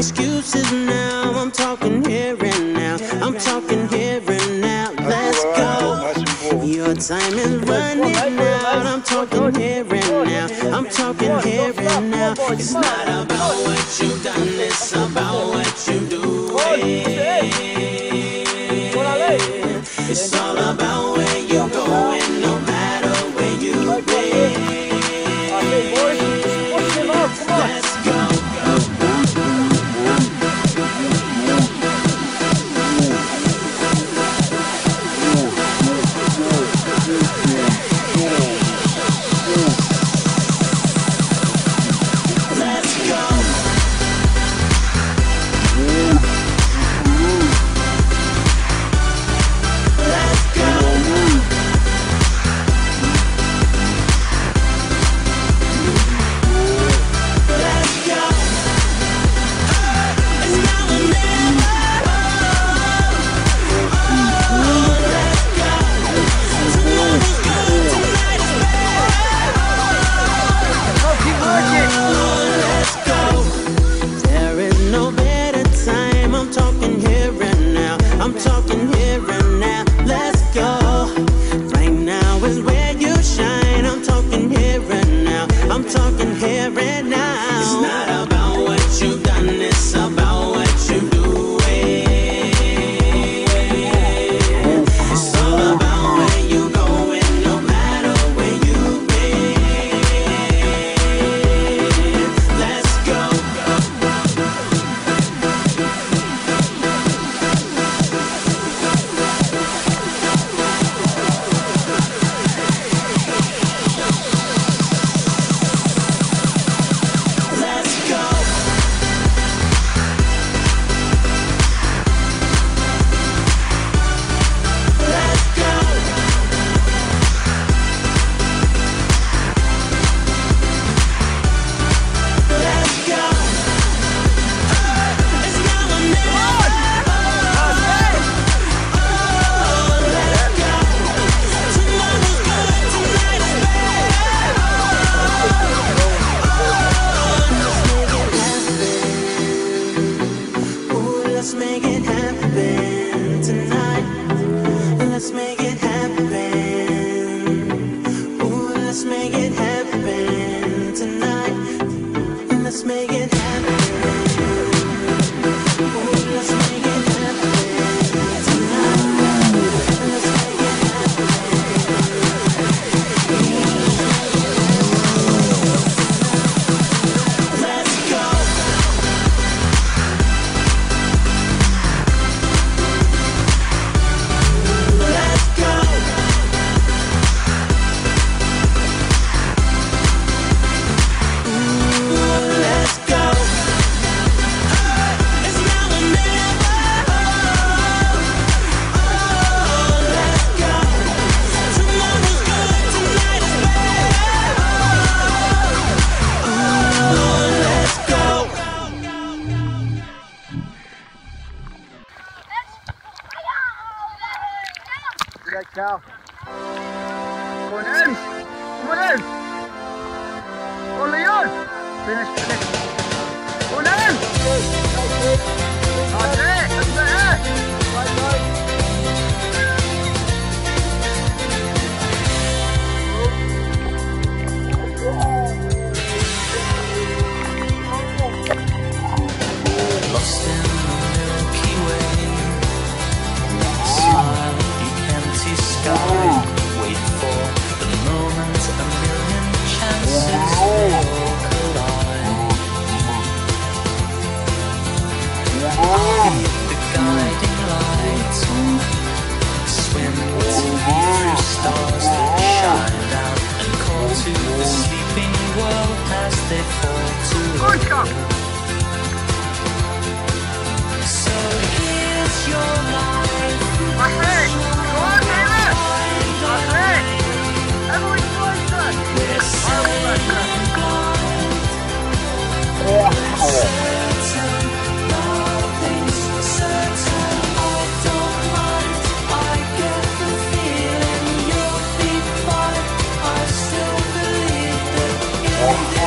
excuses now. I'm talking here and now. I'm talking here and now. Let's go. Your time is running out. I'm talking here and now. I'm talking here and now. It's not about what you've done, it's about Let's make it happen. cow. Con él. Con él. Con León. Finish, finish. Con él. The guiding light. swim through stars that shine down and call to the sleeping world as they fall to. home.